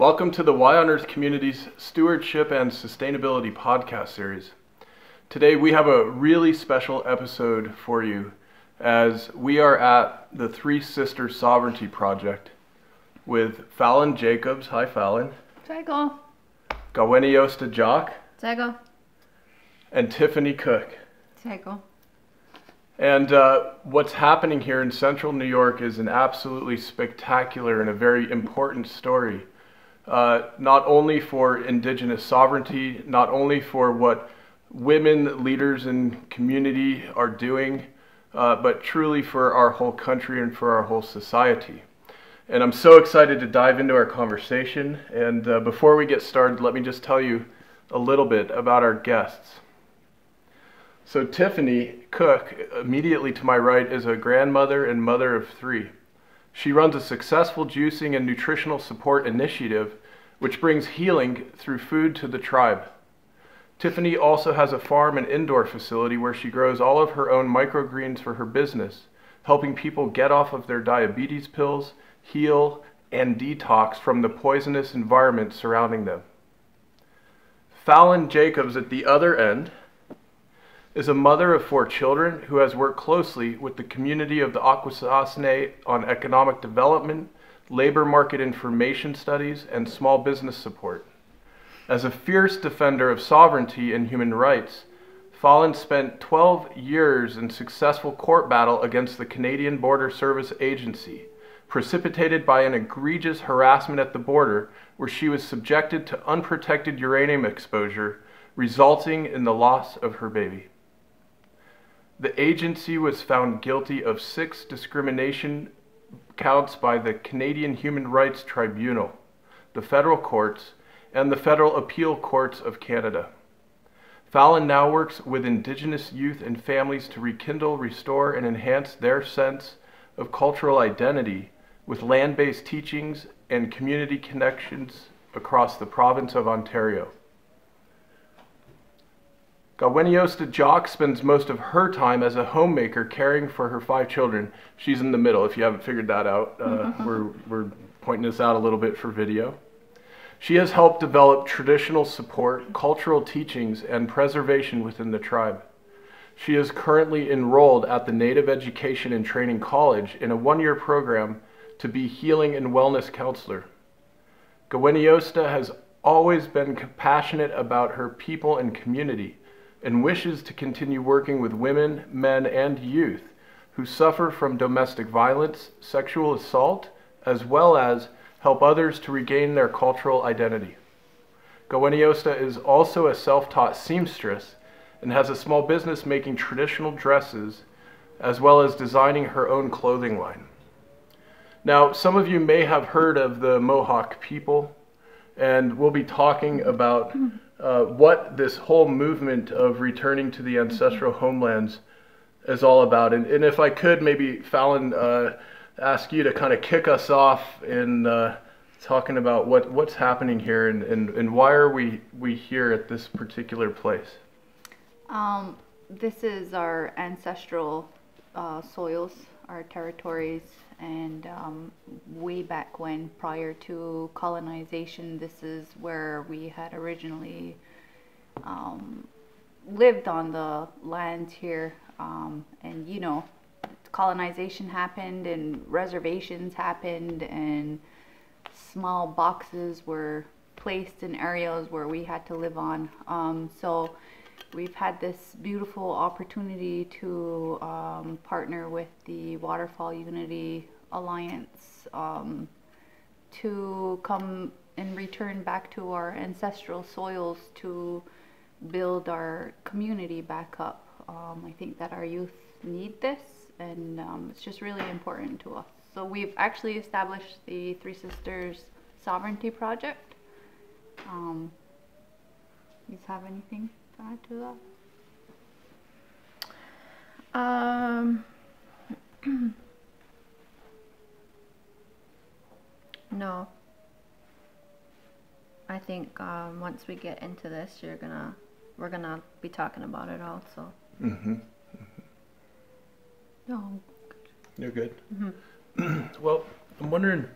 Welcome to the Y on Earth Communities Stewardship and Sustainability podcast series. Today we have a really special episode for you as we are at the Three Sisters Sovereignty Project with Fallan Jacobs. Hi, Fallan. Czego. Gaweniosta Jock Czego. and Tiffany Cook. Czego. And uh, what's happening here in central New York is an absolutely spectacular and a very important story. Uh, not only for indigenous sovereignty, not only for what women leaders in community are doing, uh, but truly for our whole country and for our whole society. And I'm so excited to dive into our conversation. And uh, before we get started, let me just tell you a little bit about our guests. So, Tiffany Cook, immediately to my right, is a grandmother and mother of three. She runs a successful juicing and nutritional support initiative which brings healing through food to the tribe. Tiffany also has a farm and indoor facility where she grows all of her own microgreens for her business, helping people get off of their diabetes pills, heal, and detox from the poisonous environment surrounding them. Fallan Jacobs at the other end is a mother of four children who has worked closely with the community of the Akwesasne on economic development, labor market information studies, and small business support. As a fierce defender of sovereignty and human rights, Fallan spent 12 years in successful court battle against the Canadian Border Service Agency, precipitated by an egregious harassment at the border where she was subjected to unprotected uranium exposure, resulting in the loss of her baby. The agency was found guilty of six discrimination counts by the Canadian Human Rights Tribunal, the federal courts, and the Federal Appeal Courts of Canada. Fallan now works with Indigenous youth and families to rekindle, restore, and enhance their sense of cultural identity with land based teachings and community connections across the province of Ontario. Gaweniosta Jock spends most of her time as a homemaker caring for her five children. She's in the middle, if you haven't figured that out. Uh, we're, we're pointing this out a little bit for video. She has helped develop traditional support, cultural teachings, and preservation within the tribe. She is currently enrolled at the Native Education and Training College in a one year program to be healing and wellness counselor. Gaweniosta has always been compassionate about her people and community and wishes to continue working with women, men, and youth who suffer from domestic violence, sexual assault, as well as help others to regain their cultural identity. Gaweniosta is also a self taught seamstress and has a small business making traditional dresses as well as designing her own clothing line. Now, some of you may have heard of the Mohawk people, and we'll be talking about uh, what this whole movement of returning to the ancestral homelands is all about. And, and if I could, maybe Fallan, uh, ask you to kind of kick us off in uh, talking about what, what's happening here and, and, and why are we, we here at this particular place? Um, this is our ancestral uh, soils, our territories, and um, way back when, prior to colonization, this is where we had originally um, lived on the land here. Um, and you know, colonization happened, and reservations happened, and small boxes were placed in areas where we had to live on. Um, so we've had this beautiful opportunity to um, partner with the Waterfall Unity Alliance um, to come and return back to our ancestral soils to build our community back up. Um, I think that our youth need this and um, it's just really important to us. So we've actually established the Three Sisters Sovereignty Project. Um, you have anything to add to that? Um, no. I think um, once we get into this, you're gonna, we're gonna be talking about it also. Mm-hmm. No. You're good. Mhm. well, I'm wondering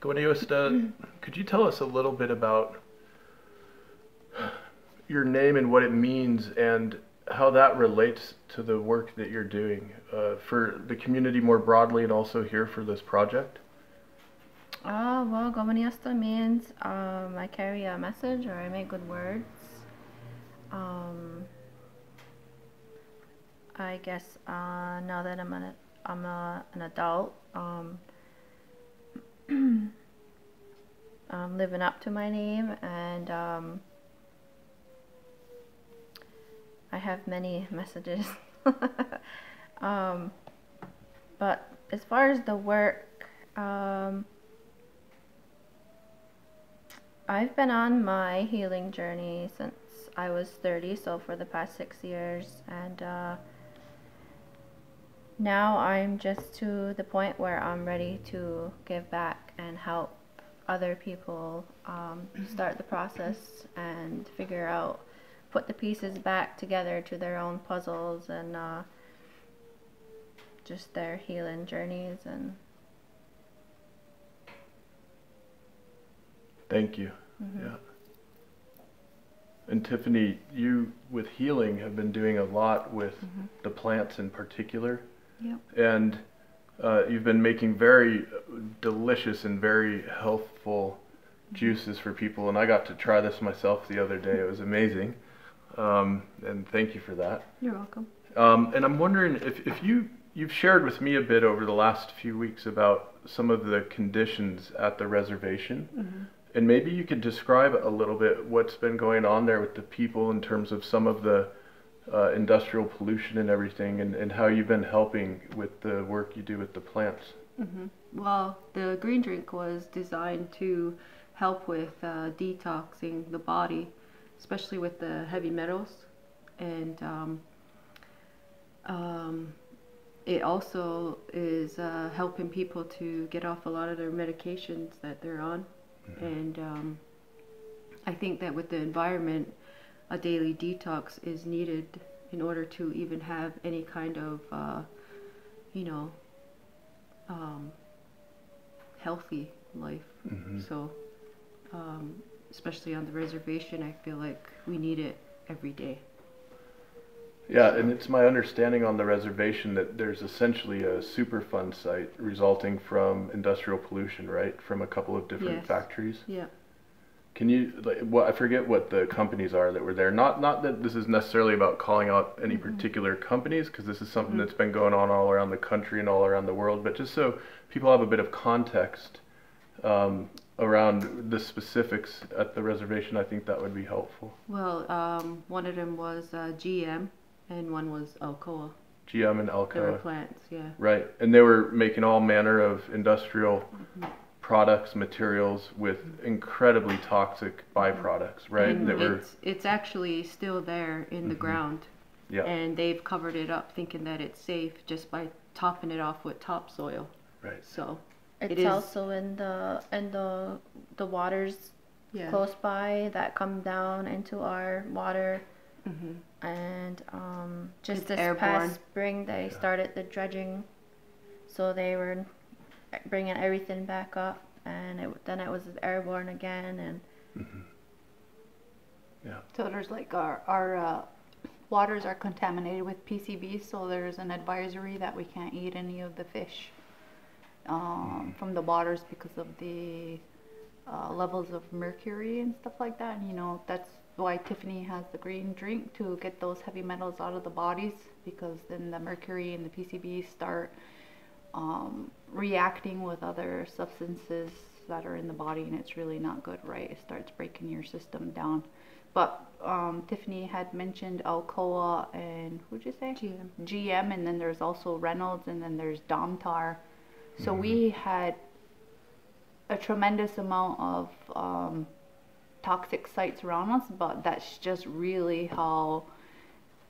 Gweniosta, could you tell us a little bit about your name and what it means and how that relates to the work that you're doing uh, for the community more broadly and also here for this project? Oh, well, Gomaniasta means um, I carry a message or I make good words. Um, I guess uh, now that I'm an, I'm a, an adult, um, I'm living up to my name and um, I have many messages. um, but as far as the work, um, I've been on my healing journey since I was 30, so for the past six years, and uh, now I'm just to the point where I'm ready to give back and help other people um, start the process and figure out put the pieces back together to their own puzzles and uh, just their healing journeys and Thank you. mm-hmm. Yeah. And Tiffany, you with healing have been doing a lot with Mhm. the plants in particular. Yep. And uh, you've been making very delicious and very healthful juices for people. And I got to try this myself the other day. It was amazing. Um, and thank you for that. You're welcome. Um, and I'm wondering if, if you you've shared with me a bit over the last few weeks about some of the conditions at the reservation, Mm-hmm. and maybe you could describe a little bit what's been going on there with the people in terms of some of the uh, industrial pollution and everything, and, and how you've been helping with the work you do with the plants. hmm Well, the green drink was designed to help with uh, detoxing the body, especially with the heavy metals, and um, um, it also is uh, helping people to get off a lot of their medications that they're on, and um, I think that with the environment, a daily detox is needed in order to even have any kind of, uh, you know, um, healthy life. Mhm. So, um, especially on the reservation, I feel like we need it every day. Yeah, and it's my understanding on the reservation that there's essentially a Superfund site resulting from industrial pollution, right? From a couple of different Yes. factories. Yeah. Can you, like, what I forget what the companies are that were there. Not not that this is necessarily about calling out any particular companies, because this is something Mhm. that's been going on all around the country and all around the world. But just so people have a bit of context um, around the specifics at the reservation, I think that would be helpful. Well, um, one of them was uh, GM, and one was Alcoa. GM and Alcoa. They were plants. Yeah. right? And they were making all manner of industrial products, materials with incredibly toxic byproducts, right? And that were it's it's actually still there in the Mhm. ground, yeah, and they've covered it up, thinking that it's safe just by topping it off with topsoil. right. So It's It is- also in the in the the waters yeah. close by that come down into our water. hmm And um, just It's this airborne. past spring, they started the dredging, so they were bringing everything back up, and it, then it was airborne again, and yeah. So there's like our, our uh, waters are contaminated with PCBs, so there's an advisory that we can't eat any of the fish um, from the waters because of the uh, levels of mercury and stuff like that. And you know, that's why Tiffany has the green drink to get those heavy metals out of the bodies because then the mercury and the PCBs start um, reacting with other substances that are in the body and it's really not good, right? It starts breaking your system down. But um, Tiffany had mentioned Alcoa and who'd you say? GM. GM, and then there's also Reynolds, and then there's Domtar. So we mm-hmm. had a tremendous amount of um, toxic sites around us, but that's just really how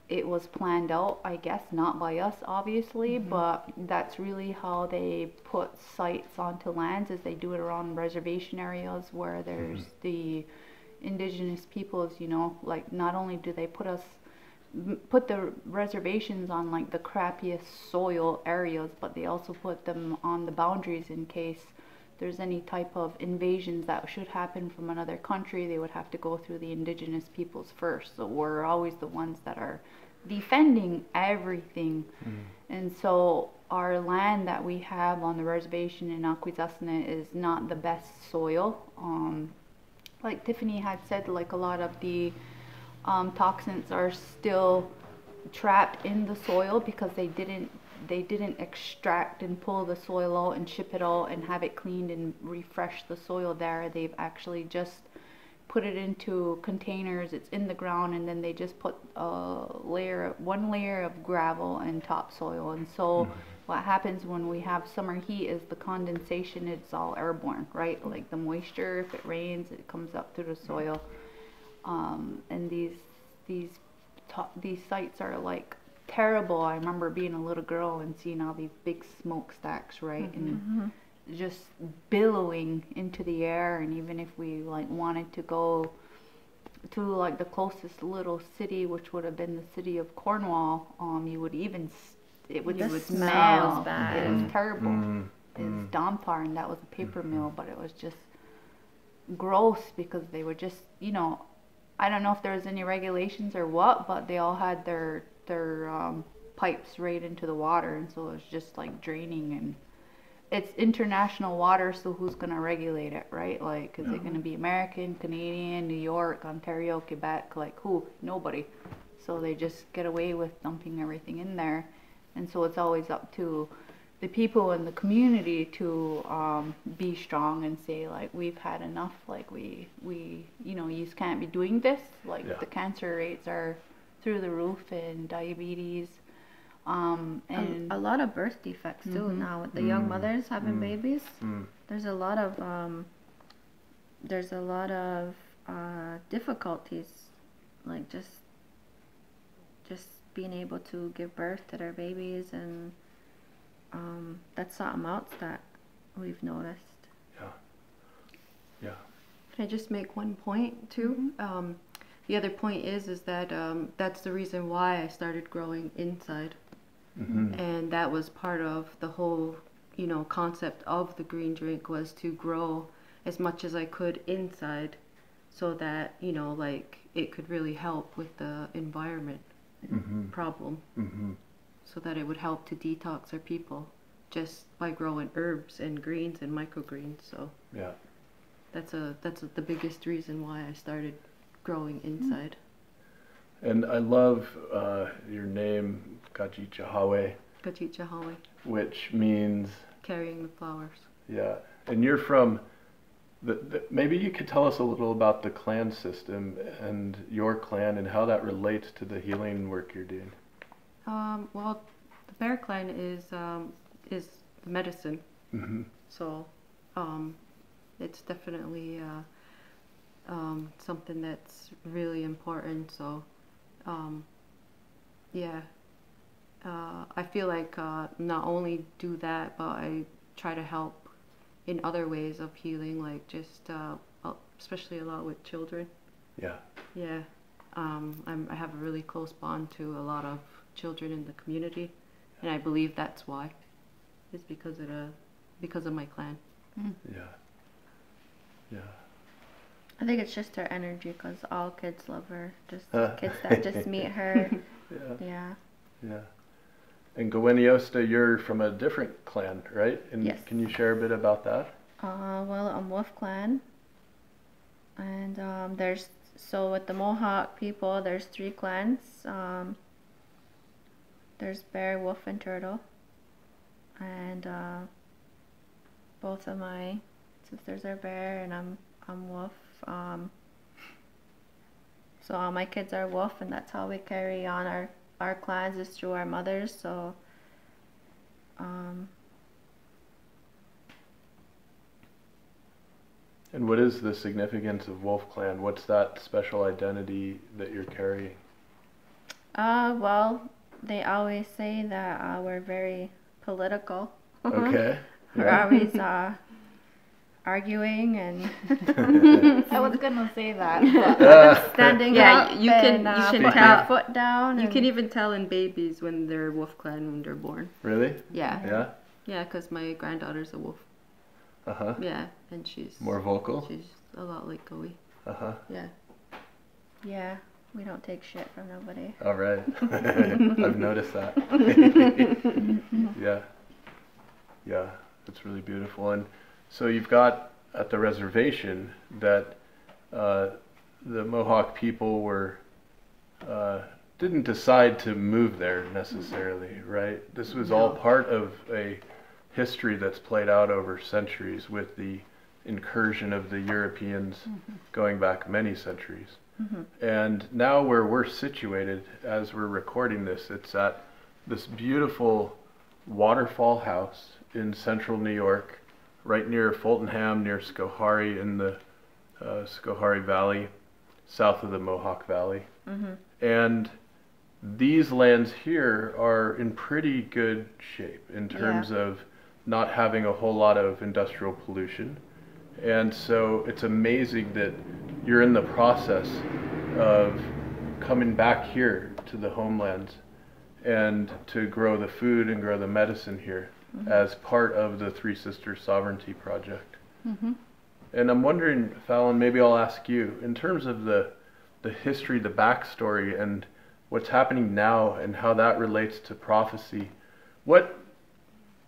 it was planned out, I guess, not by us, obviously, mm-hmm. but that's really how they put sites onto lands, as they do it around reservation areas where mm-hmm. there's the indigenous peoples, you know, like not only do they put us put the reservations on like the crappiest soil areas, but they also put them on the boundaries in case there's any type of invasions that should happen from another country, they would have to go through the indigenous peoples first. So we're always the ones that are defending everything. And so our land that we have on the reservation in Akwesasne is not the best soil. Um, like Tiffany had said, like a lot of the um, toxins are still trapped in the soil because they didn't they didn't extract and pull the soil out and ship it out and have it cleaned and refresh the soil there. They've actually just put it into containers. It's in the ground, and then they just put a layer, one layer of gravel and topsoil. And so, what happens when we have summer heat is the condensation. It's all airborne, right? Like the moisture, if it rains, it comes up through the soil. Um, and these these these sites are like terrible. I remember being a little girl and seeing all these big smokestacks, right? And just billowing into the air. And even if we like wanted to go to like the closest little city which would have been the city of Cornwall um you would even s- it would, The would smell. smell bad. it was terrible. Mm, it was Domtar and that was a paper mill but it was just gross because they were just you know I don't know if there was any regulations or what but they all had their their um, pipes right into the water and so it was just like draining and it's international water, so who's gonna regulate it, right? Like, is it gonna be American, Canadian, New York, Ontario, Quebec? Like, who? Nobody. So they just get away with dumping everything in there, and so it's always up to the people in the community to um, be strong and say like, we've had enough. Like, we we you know, you can't be doing this. Like, Yeah. the cancer rates are through the roof and diabetes. Um, and a, a lot of birth defects too Mhm. now with the young Mm. mothers having Mm. babies. mm, There's a lot of um, there's a lot of uh, difficulties, like just just being able to give birth to their babies, and um, that's something else that we've noticed. yeah. Can I just make one point too? Um, the other point is is that um, that's the reason why I started growing inside, hmm and that was part of the whole, you know, concept of the green drink was to grow as much as I could inside, so that you know, like it could really help with the environment hmm problem, hmm so that it would help to detox our people just by growing herbs and greens and microgreens. So Yeah. that's a that's a, the biggest reason why I started growing inside. And I love uh, your name, Gaji Chahawe, Gachicha Hawe, which means carrying the flowers. Yeah, and you're from. The, the, maybe you could tell us a little about the clan system and your clan and how that relates to the healing work you're doing. Um, well, the bear clan is um, is the medicine, hmm so um, it's definitely uh, um, something that's really important. So um, yeah, uh, I feel like uh, not only do that, but I try to help in other ways of healing, like just uh, especially a lot with children. Yeah. Yeah, um, I'm, I have a really close bond to a lot of children in the community, and I believe that's why. It's because of the, because of my clan. Yeah. Yeah. I think it's just her energy because all kids love her. Just Uh. kids that just meet her. Yeah. Yeah. Yeah. And Goweniosta, you're from a different clan, right? And Yes. Can you share a bit about that? Uh, well, I'm Wolf Clan, and um, there's so with the Mohawk people, there's three clans. Um, there's Bear, Wolf, and Turtle, and uh, both of my sisters are Bear, and I'm I'm Wolf. Um, so all my kids are Wolf, and that's how we carry on our our clans is through our mothers. So. Um, And what is the significance of Wolf Clan? What's that special identity that you're carrying? Uh, well, they always say that uh, we're very political. Okay. We're Yeah. always uh, arguing and I was gonna say that. Uh, standing Yeah, up you can- and you uh, can putting tell- our foot down. You can even tell in babies when they're wolf clan when they're born. really? Yeah, Yeah. yeah, because my granddaughter's a wolf. Uh huh. Yeah, and she's More vocal. She's a lot like Goey. Uh huh. Yeah. Yeah, we don't take shit from nobody. All right. I've noticed that. yeah. Yeah, it's really beautiful. And so you've got at the reservation that uh, the Mohawk people were uh, didn't decide to move there necessarily, right? This was all part of a history that's played out over centuries with the incursion of the Europeans going back many centuries. And now where we're situated as we're recording this, it's at this beautiful waterfall house in central New York, right near Fultonham, near Schoharie in the uh, Schoharie Valley, south of the Mohawk Valley. And these lands here are in pretty good shape in terms of not having a whole lot of industrial pollution. And so it's amazing that you're in the process of coming back here to the homelands and to grow the food and grow the medicine here mm-hmm. as part of the Three Sisters Sovereignty Project. Mm-hmm. And I'm wondering, Fallan, maybe I'll ask you, in terms of the the history, the backstory, and what's happening now, and how that relates to prophecy. What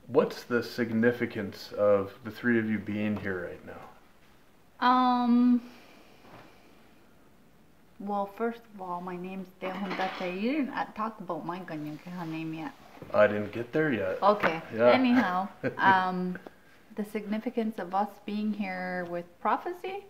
what's the significance of the three of you being here right now? Um. Well, first of all, my name's Dehundate. You didn't uh, talk about my Ganyankeha name yet. I didn't get there yet. Okay. Yeah. Anyhow, um, the significance of us being here with prophecy.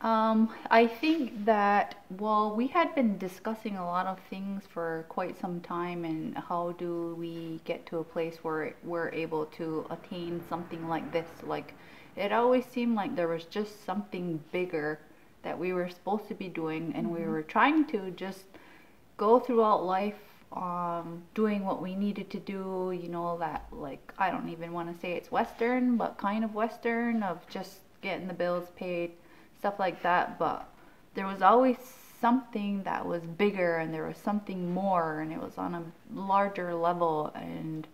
Um, I think that while we had been discussing a lot of things for quite some time, and how do we get to a place where we're able to attain something like this? Like, it always seemed like there was just something bigger that we were supposed to be doing, and we were trying to just go throughout life um, doing what we needed to do, you know, that like I don't even want to say it's Western, but kind of Western of just getting the bills paid, stuff like that. But there was always something that was bigger and there was something more and it was on a larger level and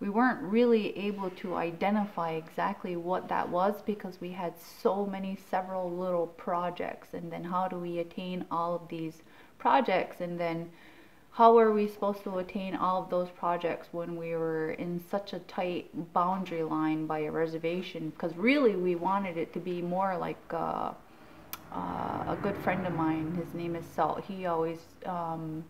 we weren't really able to identify exactly what that was because we had so many several little projects and then how do we attain all of these projects and then how were we supposed to attain all of those projects when we were in such a tight boundary line by a reservation? Because really we wanted it to be more like uh, uh, a good friend of mine. His name is salt. He always um,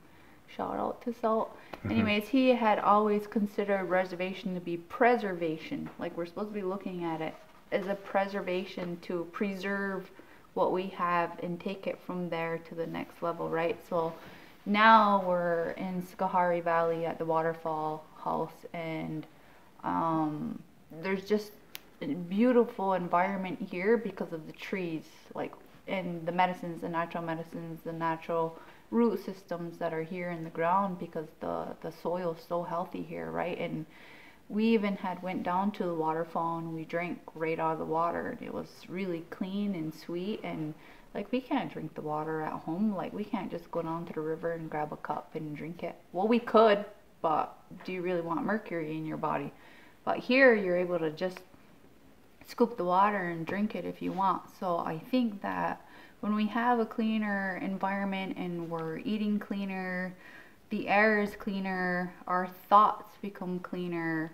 shout out to salt. Anyways he had always considered reservation to be preservation. Like we're supposed to be looking at it as a preservation to preserve what we have and take it from there to the next level right? So now we're in Schoharie Valley at the waterfall house and um, there's just a beautiful environment here because of the trees like and the medicines the natural medicines the natural root systems that are here in the ground because the the soil is so healthy here right? And we even had went down to the waterfall and we drank right out of the water and it was really clean and sweet and like we can't drink the water at home. Like we can't just go down to the river and grab a cup and drink it. Well we could but do you really want mercury in your body? But here you're able to just scoop the water and drink it if you want. So i think that when we have a cleaner environment and we're eating cleaner the air is cleaner our thoughts become cleaner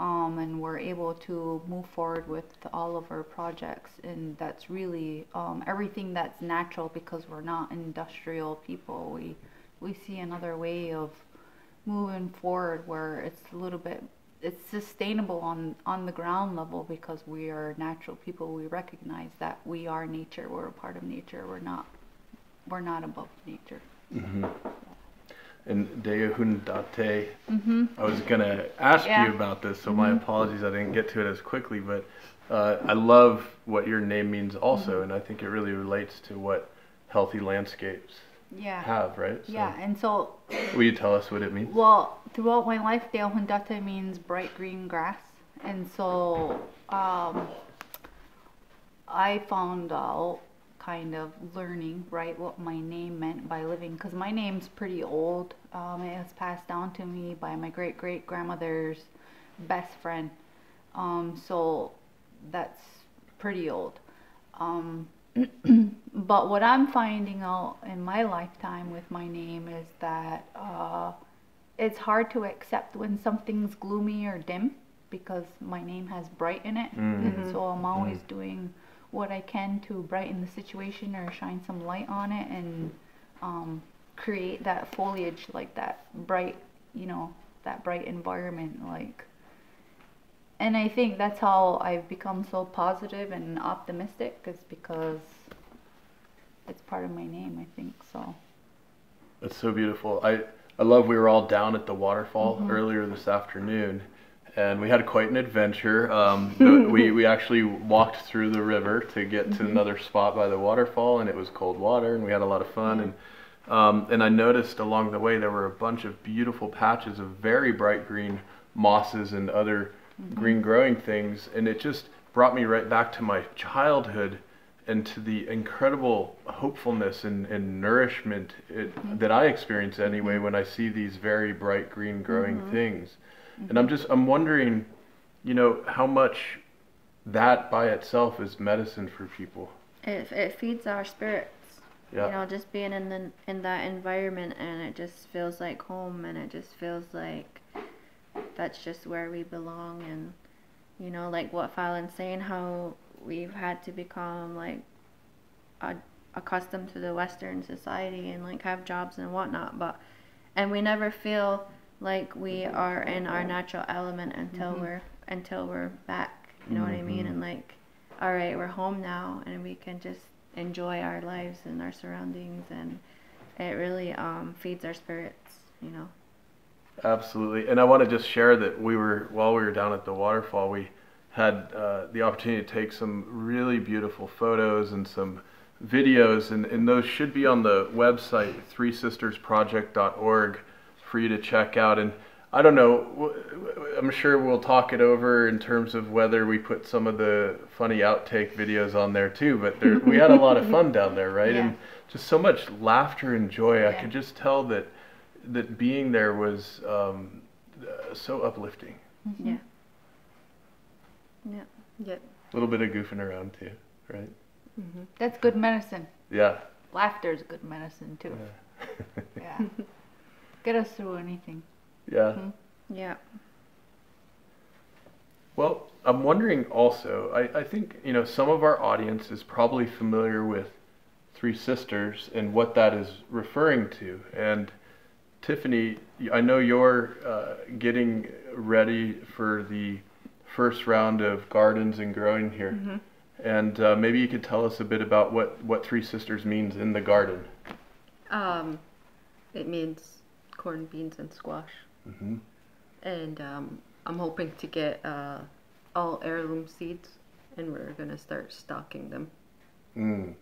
um, and we're able to move forward with all of our projects. And that's really um, everything that's natural because we're not industrial people. We we see another way of moving forward where it's a little bit it's sustainable on on the ground level because we are natural people. We recognize that we are nature. We're a part of nature. We're not we're not above nature And Deahundate, I was gonna ask Yeah. you about this, so my apologies I didn't get to it as quickly, but uh, I love what your name means also, and I think it really relates to what healthy landscapes yeah have, right? So, yeah and so Will you tell us what it means? Well, throughout my life, Dehundate means bright green grass. And so um, I found out, kind of learning, right, what my name meant by living. Because my name's pretty old. Um, it was passed down to me by my great great grandmother's best friend. Um, so that's pretty old. Um, but what I'm finding out in my lifetime with my name is that uh, it's hard to accept when something's gloomy or dim because my name has bright in it. And so I'm always doing what I can to brighten the situation or shine some light on it and um, create that foliage, like that bright, you know, that bright environment. Like, and I think that's how I've become so positive and optimistic, is because it's part of my name. I think so. That's so beautiful. I, I love we were all down at the waterfall Mm-hmm. earlier this afternoon and we had quite an adventure. Um, the- we, we actually walked through the river to get Mm-hmm. to another spot by the waterfall and it was cold water and we had a lot of fun. And, um, and I noticed along the way there were a bunch of beautiful patches of very bright green mosses and other Mm-hmm. green growing things. And it just brought me right back to my childhood and to the incredible hopefulness and, and nourishment it, that I experience anyway when I see these very bright green growing things. And I'm just I'm wondering, you know, how much that by itself is medicine for people. It, it feeds our spirits. Yeah. You know, just being in the in that environment and it just feels like home and it just feels like that's just where we belong and you know, like what Fallan's saying, how we've had to become like a, accustomed to the Western society and like have jobs and whatnot, but and we never feel like we are in our natural element until we're until we're back. You know what I mean? And like, all right, we're home now, and we can just enjoy our lives and our surroundings, and it really um, feeds our spirits. You know. Absolutely. And I want to just share that we were, while we were down at the waterfall, we had uh, the opportunity to take some really beautiful photos and some videos, and, and those should be on the website, threesistersproject.org, for you to check out. And I don't know, I'm sure we'll talk it over in terms of whether we put some of the funny outtake videos on there too, but there, we had a lot of fun down there, right? Yeah. And just so much laughter and joy. I could just tell that that being there was um, uh, so uplifting. Yeah. Yeah. Yep. A little bit of goofing around too, right? Mm-hmm. That's good medicine. Yeah. Laughter is good medicine too. Yeah. Get us through anything. Yeah. Yeah. Well, I'm wondering also, I, I think, you know, some of our audience is probably familiar with Three Sisters and what that is referring to. And Tiffany, I know you're uh, getting ready for the first round of gardens and growing here. And uh, maybe you could tell us a bit about what, what Three Sisters means in the garden. Um, it means corn, beans, and squash. hmm And um, I'm hoping to get uh, all heirloom seeds, and we're gonna start stocking them. Mm,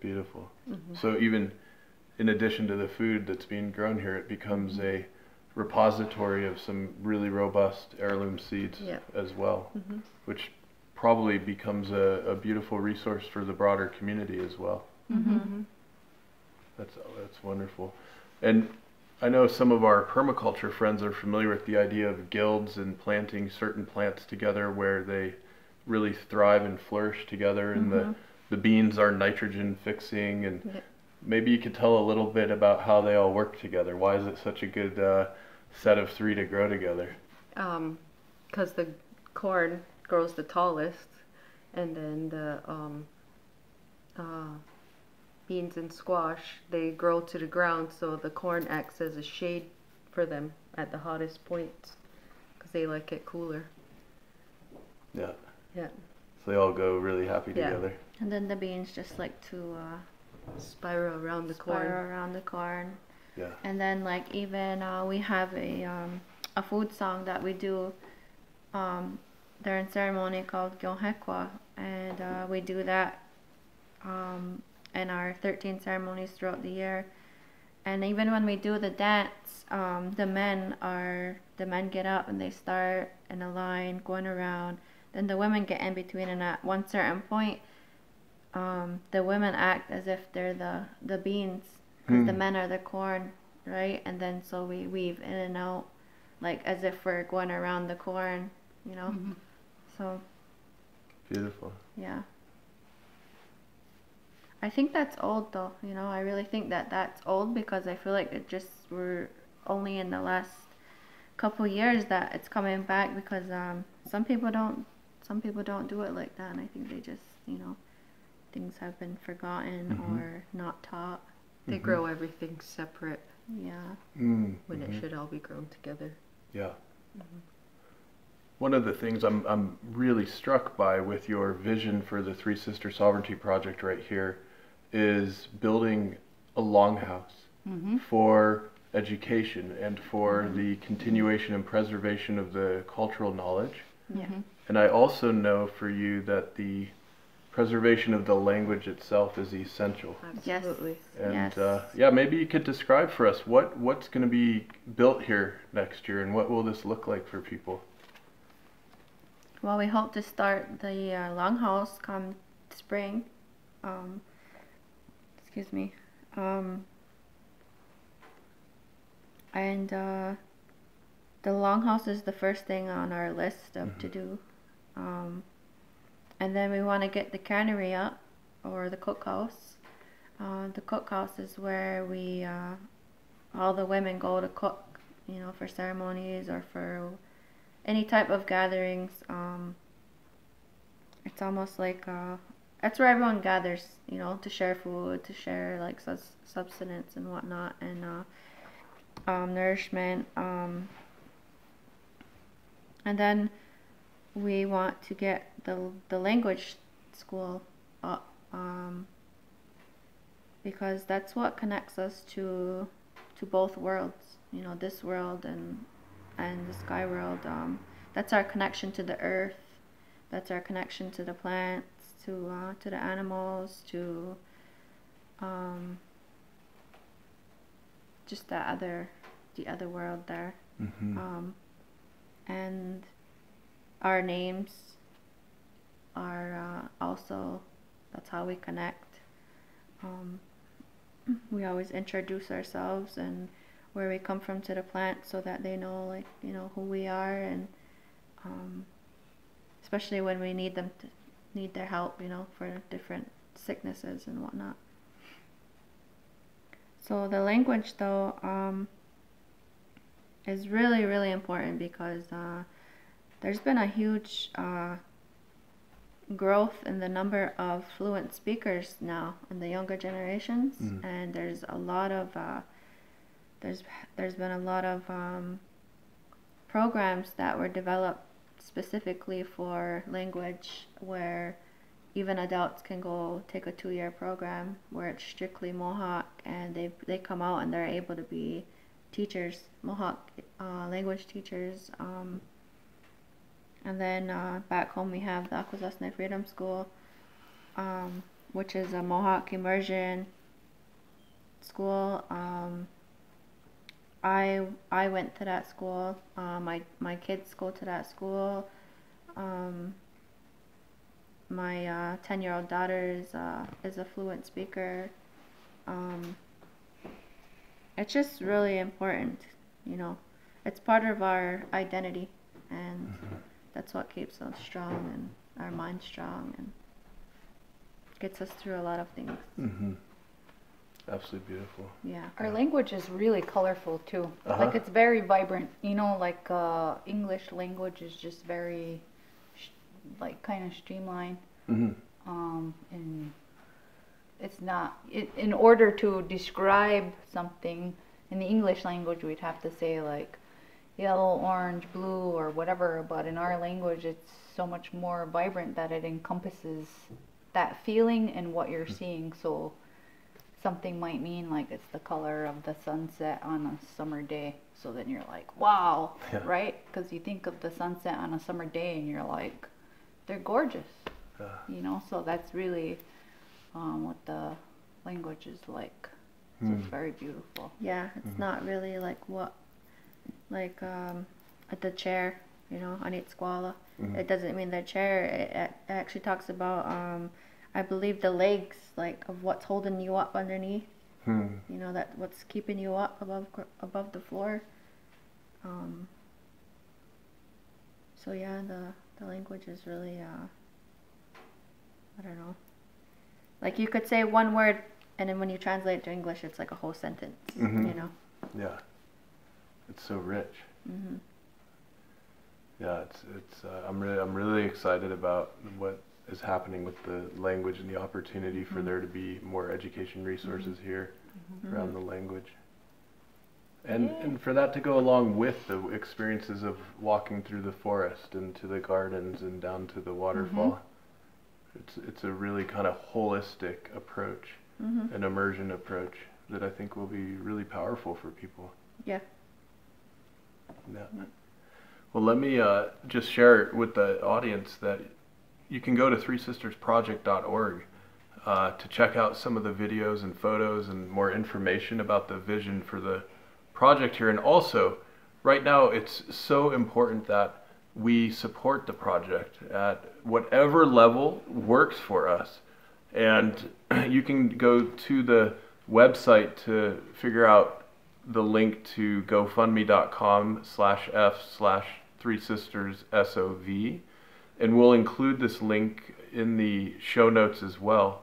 beautiful. So even in addition to the food that's being grown here, it becomes a repository of some really robust heirloom seeds Yeah. as well, which probably becomes a, a beautiful resource for the broader community as well. Mm-hmm. That's that's wonderful. And I know some of our permaculture friends are familiar with the idea of guilds and planting certain plants together where they really thrive and flourish together and the, the beans are nitrogen fixing and Yeah. maybe you could tell a little bit about how they all work together. Why is it such a good uh, set of three to grow together? Um, cause the corn grows the tallest, and then the um, uh, beans and squash they grow to the ground, so the corn acts as a shade for them at the hottest points, cause they like it cooler. Yeah. Yeah. So they all go really happy Yeah. together. And then the beans just like to uh, Spiral around the spiral corn. around the corn. Yeah. And then like even uh, we have a um, a food song that we do um, during ceremony called Gyohekwa, and uh, we do that um, in our 13 ceremonies throughout the year. And even when we do the dance, um, the men are the men get up and they start in a line going around. Then the women get in between, and at one certain point, um, the women act as if they're the the beans, because the Hmm. men are the corn, right? And then so we weave in and out, like as if we're going around the corn, you know. So Beautiful. Yeah. I think that's old though, you know, I really think that that's old because I feel like it just we're only in the last couple years that it's coming back because um some people don't some people don't do it like that and I think they just, you know, things have been forgotten Mhm. or not taught. They Mhm. grow everything separate Yeah. Mm, when it should all be grown together. Yeah. One of the things I'm, I'm really struck by with your vision for the Three Sister Sovereignty Project right here is building a longhouse Mm-hmm. for education and for the continuation and preservation of the cultural knowledge. Yeah. And I also know for you that the preservation of the language itself is essential. Absolutely. And Yes. uh, yeah, maybe you could describe for us what, what's going to be built here next year and what will this look like for people? Well, we hope to start the uh, longhouse come spring. Um, excuse me. Um, and uh, the longhouse is the first thing on our list of to do. Um, and then we want to get the cannery up or the cookhouse. Uh, the cookhouse is where we uh, all the women go to cook, you know, for ceremonies or for any type of gatherings. Um, it's almost like uh, that's where everyone gathers, you know, to share food, to share like sus- substance and whatnot, and uh, um, nourishment. Um, and then we want to get the the language school up um, because that's what connects us to to both worlds. You know, this world and and the sky world. Um, that's our connection to the earth. That's our connection to the plants, to uh, to the animals, to um, just the other the other world there. Mm-hmm. Um, and our names are uh, also that's how we connect. Um, we always introduce ourselves and where we come from to the plant so that they know like you know who we are and um, especially when we need them to need their help you know for different sicknesses and whatnot so the language though um, is really really important because uh, there's been a huge uh, growth in the number of fluent speakers now in the younger generations Mhm. and there's a lot of uh, there's there's been a lot of um, programs that were developed specifically for language where even adults can go take a two-year program where it's strictly Mohawk and they they come out and they're able to be teachers Mohawk uh, language teachers um, and then uh, back home we have the Akwesasne Freedom School um, which is a Mohawk immersion school um, I I went to that school. Uh, my my kids go to that school. Um, my ten year old daughter is uh, is a fluent speaker. Um, it's just really important, you know. It's part of our identity, and that's what keeps us strong and our mind strong and gets us through a lot of things. Mm-hmm. Absolutely beautiful. Yeah. Our language is really colorful too. Uh-huh. Like it's very vibrant. You know, like uh, English language is just very, sh- like kind of streamlined. Mm-hmm. Um, and it's not. It, in order to describe something in the English language, we'd have to say like yellow, orange, blue, or whatever. But in our language, it's so much more vibrant that it encompasses that feeling and what you're seeing. So something might mean like it's the color of the sunset on a summer day. So then you're like, wow, Yeah. right? Because you think of the sunset on a summer day and you're like, they're gorgeous, Yeah. you know? So that's really um, what the language is like. So Hmm. it's very beautiful. Yeah, it's not really like what, like um, at the chair, you know, on its squala. Mhm. It doesn't mean the chair. It, it actually talks about, um, I believe, the legs, like of what's holding you up underneath. Hmm. You know that what's keeping you up above above the floor. Um, so yeah, the the language is really uh, I don't know. Like you could say one word, and then when you translate it to English, it's like a whole sentence. Mhm. You know. Yeah. It's so rich. hmm Yeah, it's it's. Uh, I'm really I'm really excited about what is happening with the language and the opportunity for mm-hmm. there to be more education mm-hmm. resources here mm-hmm. around the language. And and for that to go along with the experiences of walking through the forest and to the gardens and down to the waterfall. It's it's a really kind of holistic approach, an immersion approach that I think will be really powerful for people. Yeah. Yeah. Well, let me uh, just share with the audience that you can go to threesistersproject.org uh, to check out some of the videos and photos and more information about the vision for the project here. And also, right now, it's so important that we support the project at whatever level works for us. And you can go to the website to figure out the link to gofundme.com slash f slash three sisters sov and we'll include this link in the show notes as well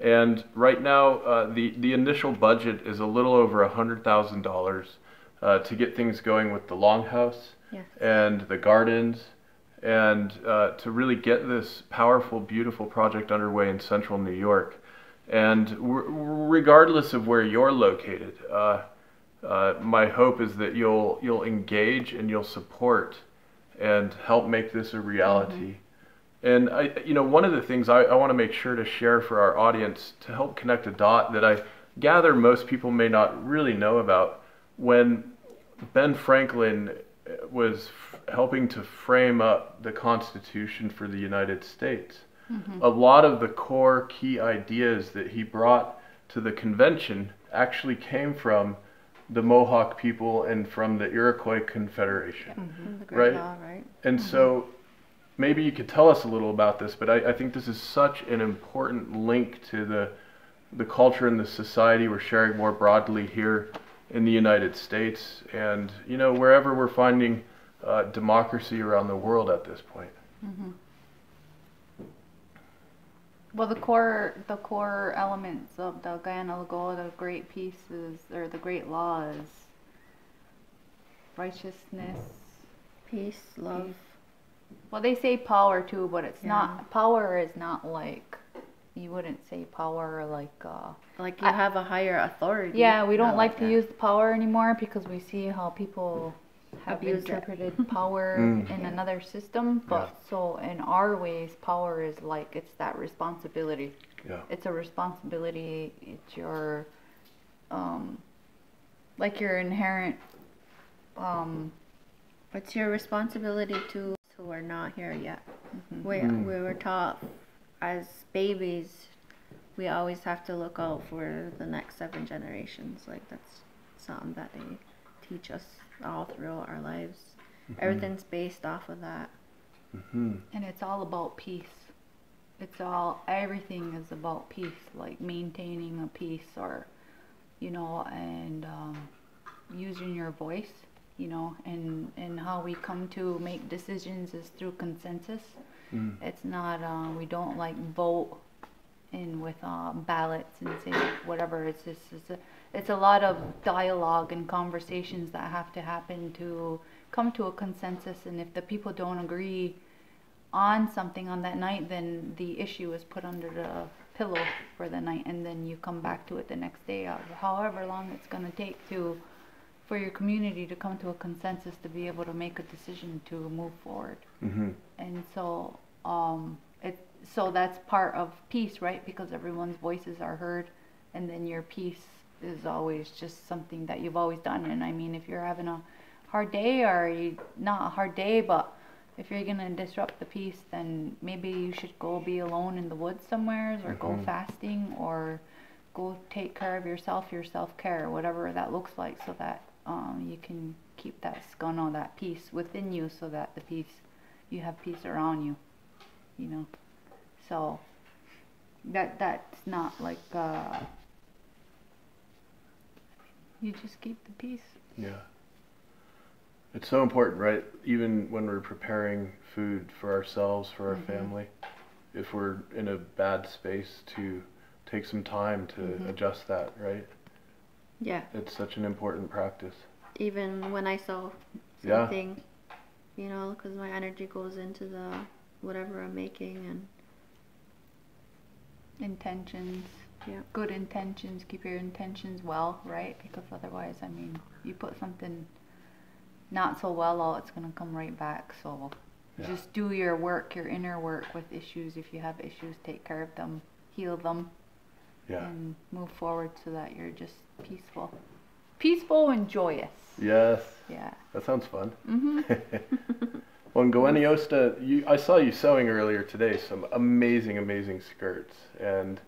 and right now uh, the the initial budget is a little over a hundred thousand dollars uh, to get things going with the longhouse Yes. and the gardens and uh, to really get this powerful beautiful project underway in central new york and regardless of where you're located uh, uh, my hope is that you'll you'll engage and you'll support and help make this a reality. And I, you know, one of the things I, I want to make sure to share for our audience to help connect a dot that I gather most people may not really know about. When Ben Franklin uh, was f- helping to frame up the Constitution for the United States, a lot of the core key ideas that he brought to the convention actually came from the Mohawk people and from the Iroquois Confederation. Great Right. law, right? And so maybe you could tell us a little about this, but I, I think this is such an important link to the the culture and the society we're sharing more broadly here in the United States and you know wherever we're finding uh, democracy around the world at this point. Well, the core, the core elements of the Guyana Lagoa, the great pieces or the great laws, righteousness. Peace, love. Well, they say power too, but it's Yeah. not. Power is not like you wouldn't say power like. uh Like you I- have a higher authority. Yeah, we don't Not like to use the power anymore because we see how people have Abuse it. interpreted power Mm. in another system. But so in our ways, power is like it's that responsibility. Yeah. It's a responsibility. It's your, um, like your inherent, um, It's your responsibility to who are not here yet. Mm-hmm. We Mm. we were taught as babies, we always have to look out for the next seven generations. Like that's something that they teach us all throughout our lives. Mm-hmm. Everything's based off of that. hmm and it's all about peace. It's all everything is about peace, like maintaining a peace, or you know, and um, using your voice. You know, and and how we come to make decisions is through consensus. Mm. It's not. Uh, we don't like vote in with uh, ballots and say whatever. It's just it's a, it's a lot of dialogue and conversations that have to happen to come to a consensus. And if the people don't agree on something on that night, then the issue is put under the pillow for the night, and then you come back to it the next day, or however long it's going to take to for your community to come to a consensus to be able to make a decision to move forward hmm and so um it so that's part of peace right because everyone's voices are heard and then your peace is always just something that you've always done and i mean if you're having a hard day or you not a hard day but if you're gonna disrupt the peace then maybe you should go be alone in the woods somewhere or go Mhm. fasting or go take care of yourself your self-care whatever that looks like so that um, you can keep that skano that peace within you so that the peace you have peace around you you know so that that's not like uh you just keep the peace Yeah. It's so important, right? Even when we're preparing food for ourselves, for our Mhm. family. if we're in a bad space to take some time to Mm-hmm. adjust that, right? Yeah. It's such an important practice. Even when I sew Yeah. something, you know, because my energy goes into the whatever I'm making, and Intentions. Yeah. Good intentions. Keep your intentions well, right? Because otherwise, I mean, you put something not so well out, it's gonna come right back. So Yeah. just do your work, your inner work with issues. If you have issues, take care of them, heal them, Yeah. and move forward so that you're just peaceful, peaceful and joyous. Yes. Yeah. That sounds fun. Mhm. Well, you I saw you sewing earlier today. Some amazing, amazing skirts, and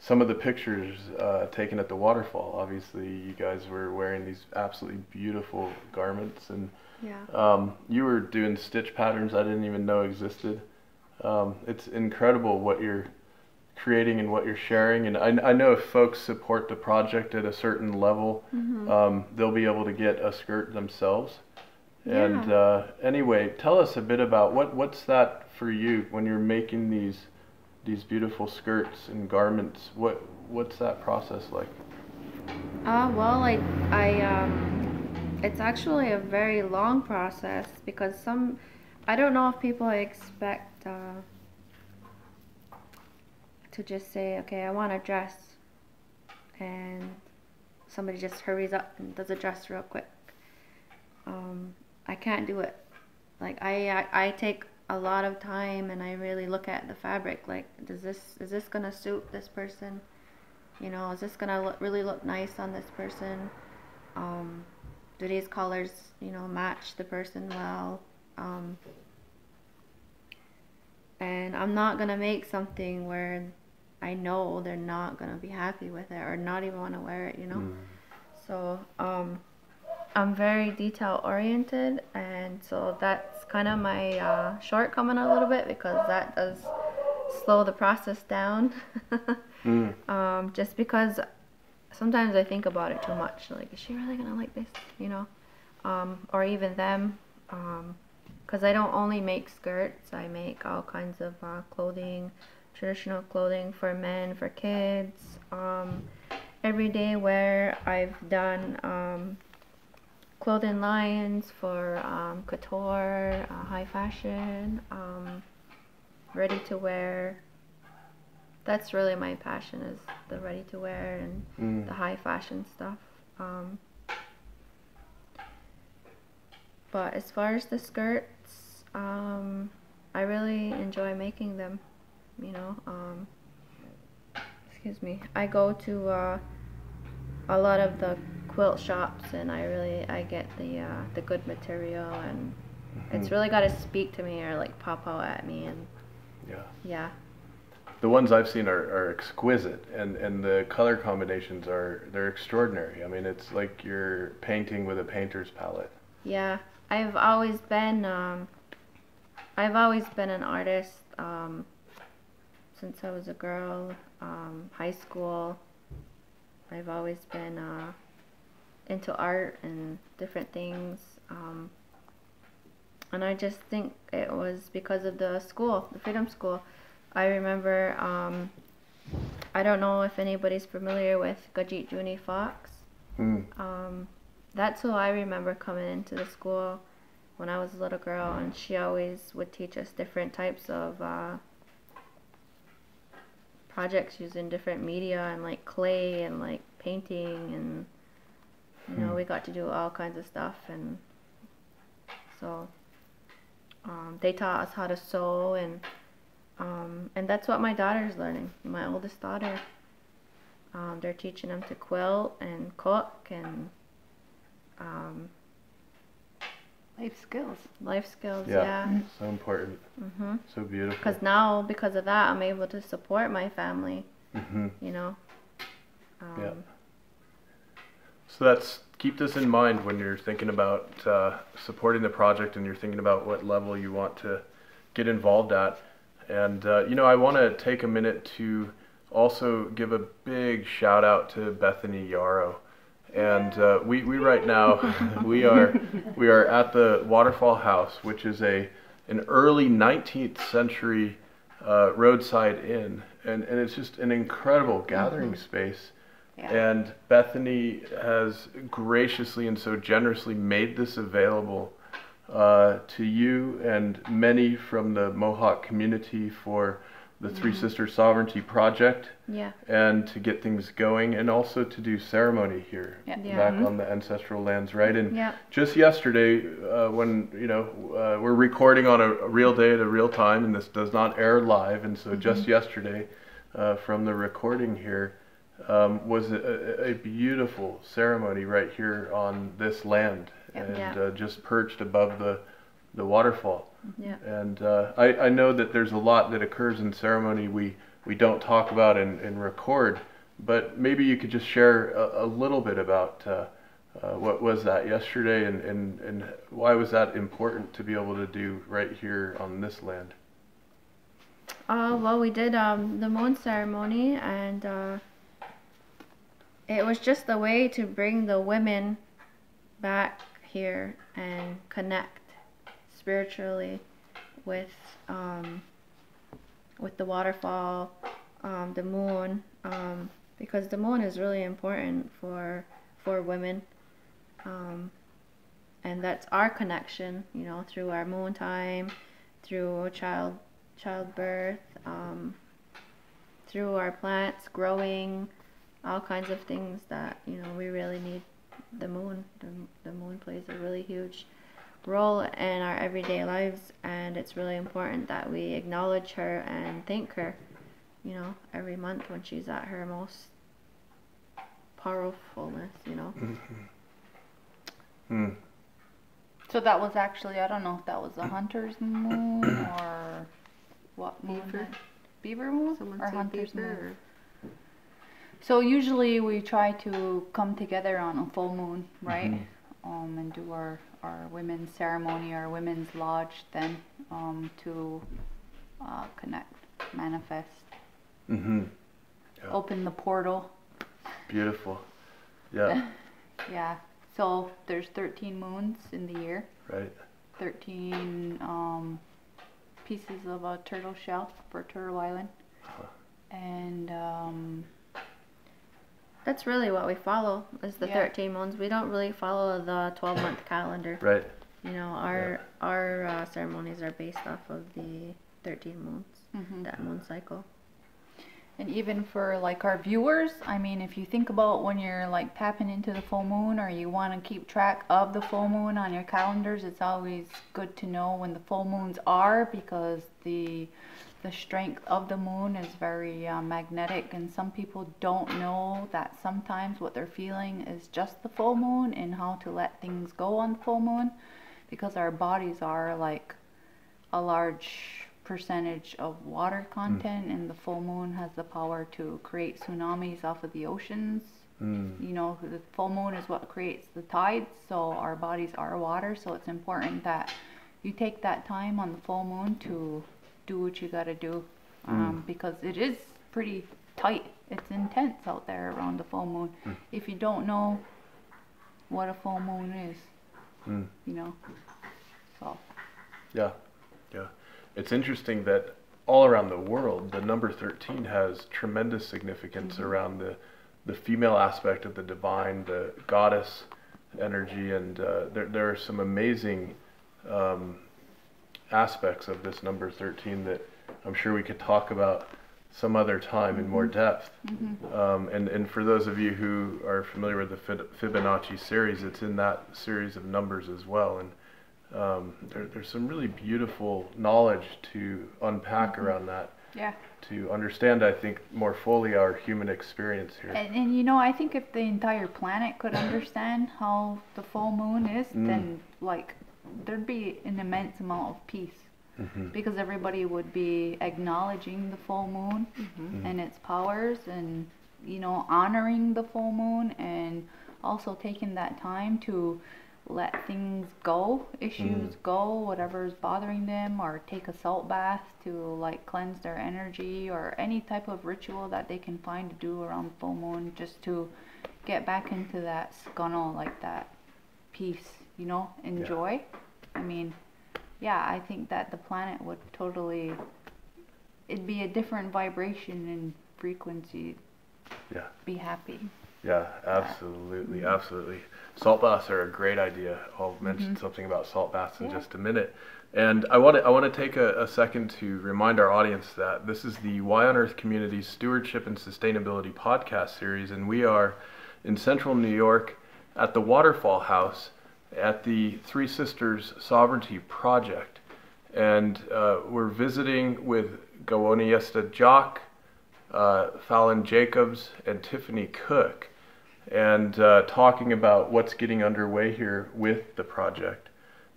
some of the pictures uh, taken at the waterfall. Obviously, you guys were wearing these absolutely beautiful garments, and yeah. um, you were doing stitch patterns I didn't even know existed. Um, it's incredible what you're creating and what you're sharing, and I, I know if folks support the project at a certain level, Mm-hmm. um, they'll be able to get a skirt themselves. And uh, anyway, tell us a bit about what what's that for you when you're making these these beautiful skirts and garments. What what's that process like? Uh, well, I, I, um, it's actually a very long process because some, I don't know if people expect, uh, to just say, okay, I want a dress, and somebody just hurries up and does a dress real quick. Um, I can't do it. Like I, I, I take a lot of time and I really look at the fabric. Like, does this, is this gonna suit this person? You know, is this gonna look, really look nice on this person? Um, do these colors, you know, match the person well? Um, and I'm not gonna make something where I know they're not gonna be happy with it or not even want to wear it. You know. Mm. So um, I'm very detail oriented, and so that's kind of my uh, shortcoming a little bit because that does slow the process down. Mm. um, just because sometimes I think about it too much. Like, is she really gonna like this? You know, um, or even them. Because I don't only make skirts, I make all kinds of uh, clothing, traditional clothing for men, for kids, um, everyday wear. I've done um, clothing lines for um, couture, uh, high fashion, um, ready to wear. That's really my passion is the ready to wear and Mm. the high fashion stuff. Um, but as far as the skirts, um, I really enjoy making them. You know, um, excuse me. I go to uh, a lot of the quilt shops, and I really I get the uh, the good material, and it's really got to speak to me or like pop out at me, and Yeah. yeah, The ones I've seen are, are exquisite, and, and the color combinations are they're extraordinary. I mean, it's like you're painting with a painter's palette. Yeah, I've always been um, I've always been an artist um, since I was a girl, um, high school. I've always been uh, into art and different things, um, and I just think it was because of the school, the Freedom School. I remember um, I don't know if anybody's familiar with Gajit Juni Fox. Mm. Um, that's who I remember coming into the school when I was a little girl, and she always would teach us different types of uh, projects using different media and like clay and like painting, and you know Hmm. we got to do all kinds of stuff, and so um, they taught us how to sew, and um, and that's what my daughter is learning. My oldest daughter. Um, they're teaching them to quilt and cook and um, Life skills. life skills. Yeah. Yeah. So important. Mhm. So beautiful. Because now, because of that, I'm able to support my family. hmm You know. Um, Yeah. So that's keep this in mind when you're thinking about uh, supporting the project and you're thinking about what level you want to get involved at. And uh, you know, I want to take a minute to also give a big shout out to Bethany Yarrow. And uh, we, we right now we are we are at the Waterfall House, which is a an early 19th century uh, roadside inn, and, and it's just an incredible gathering space. Yeah. And Bethany has graciously and so generously made this available uh, to you and many from the Mohawk community for the Three Sisters Sovereignty Project Yeah. and to get things going and also to do ceremony here Yeah. Back on the ancestral lands, right? And Yeah. just yesterday, uh, when you know uh, we're recording on a, a real day at a real time, and this does not air live, and so just yesterday, uh, from the recording here, um, was a, a, beautiful ceremony right here on this land, and Yeah. Uh, just perched above the the waterfall. Yeah. And uh, I, I know that there's a lot that occurs in ceremony we, we don't talk about and, and record, but maybe you could just share a, a little bit about uh, uh, what was that yesterday and, and, and why was that important to be able to do right here on this land? Uh, well, we did um, the moon ceremony, and uh, it was just a way to bring the women back here and connect spiritually with um, with the waterfall, um, the moon, um, because the moon is really important for for women, um, and that's our connection, you know, through our moon time, through child childbirth, um, through our plants growing, all kinds of things that you know we really need the moon. The, the moon plays a really huge role in our everyday lives, and it's really important that we acknowledge her and thank her. You know, every month when she's at her most powerfulness. You know. Hmm. So that was actually I don't know if that was the hunter's moon or what moon? Beaver. Beaver moon Someone or said hunter's beaver moon? So usually we try to come together on a full moon, right? Mhm. Um, and do our, our women's ceremony, our women's lodge then, um, to, uh, connect, manifest, Mm-hmm. Yeah. open the portal. Beautiful. Yeah, Yeah. So there's 13 moons in the year, right. 13, um, pieces of a turtle shell for Turtle Island. Uh-huh. And, um, That's really what we follow is the Yeah. 13 moons. We don't really follow the 12 month calendar. Right. You know, our our uh, ceremonies are based off of the 13 moons, mhm. that moon cycle. And even for like our viewers, I mean, if you think about when you're like tapping into the full moon or you want to keep track of the full moon on your calendars, it's always good to know when the full moons are because the the strength of the moon is very uh, magnetic and some people don't know that sometimes what they're feeling is just the full moon and how to let things go on the full moon because our bodies are like a large percentage of water content and the full moon has the power to create tsunamis off of the oceans Mm. you know the full moon is what creates the tides so our bodies are water so it's important that you take that time on the full moon to do what you got to do um, because it is pretty tight. It's intense out there around the full moon. If you don't know what a full moon is Mm. you know so. Yeah, yeah. It's interesting that all around the world, the number 13 has tremendous significance around the, the female aspect of the divine, the goddess energy, and uh, there, there are some amazing um, aspects of this number 13 that I'm sure we could talk about some other time in more depth. Um, and, and for those of you who are familiar with the Fibonacci series, it's in that series of numbers as well. And um, there, there's some really beautiful knowledge to unpack around that yeah to understand, I think, more fully our human experience here. And, and you know, I think if the entire planet could understand how the full moon is, Mm. then like there'd be an immense amount of peace hmm because everybody would be acknowledging the full moon and its powers and you know honoring the full moon and also taking that time to let things go issues go whatever's bothering them or take a salt bath to like cleanse their energy or any type of ritual that they can find to do around full moon just to get back into that scuttle like that peace you know enjoy i mean yeah, I think that the planet would totally it'd be a different vibration and frequency. Yeah. Be happy. Yeah, absolutely, mm-hmm. absolutely. Salt baths are a great idea. I'll mention mm-hmm. something about salt baths in Yeah. just a minute. And I want to I want to take a, a second to remind our audience that this is the Y on Earth Community Stewardship and Sustainability podcast series, and we are in Central New York at the Waterfall House at the Three Sisters Sovereignty Project, and uh, we're visiting with Kaweenniiosta Jock, uh, Fallan Jacobs, and Tiffany Cook and uh, talking about what's getting underway here with the project.